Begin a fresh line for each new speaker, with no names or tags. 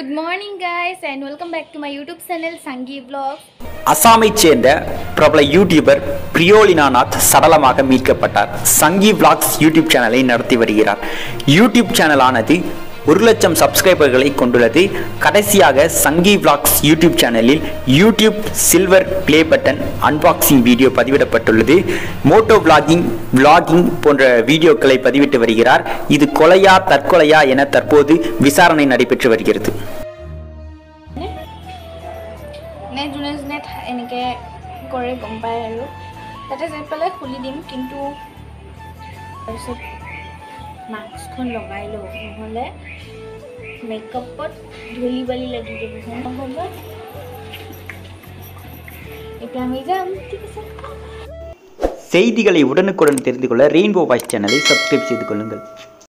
Good morning guys and welcome back to my YouTube channel Sangi Vlogs.
அசாமைச் சேர்ந்த பிரபல YouTuber பிரியோலினாநாத் சடலமாக மீட்கப்பட்டார் சங்கி vlogs YouTube சேனலை நடத்தி வருகிறார் யூடியூப் சேனலானது ஒரு லட்சம் சப்ஸ்கிரைபர்களை கொண்டுள்ளது கடைசியாக சங்கி vlogs யூடியூப் சேனலில் YouTube silver play button unboxing video பதிவிடப்பட்டுள்ளது Moto vlogging vlogging போன்ற வீடியோக்களை பதிவிட்டு வருகிறார் இது கொலையா தற்கொலையா என தற்போது விசாரணை நடைபெற்று வருகிறது
নে যোনে যোনে থা- এনেকৈ কৰে গম পায় আৰু তাতে যাই পেলাই খুলি দিম কিন্তু তাৰপিছত মাস্কখন লগাই লওঁ নহ'লে মেকআপত ধূলি বালি লাগি যাব নহ'ব এতিয়া আমি যাম ঠিক আছে
செய்திகளை உடனுக்குடன் தெரிந்து கொள்ள ரெயின்போ வாய்ஸ் சேனலை சப்ஸ்கிரைப் செய்து கொள்ளுங்கள்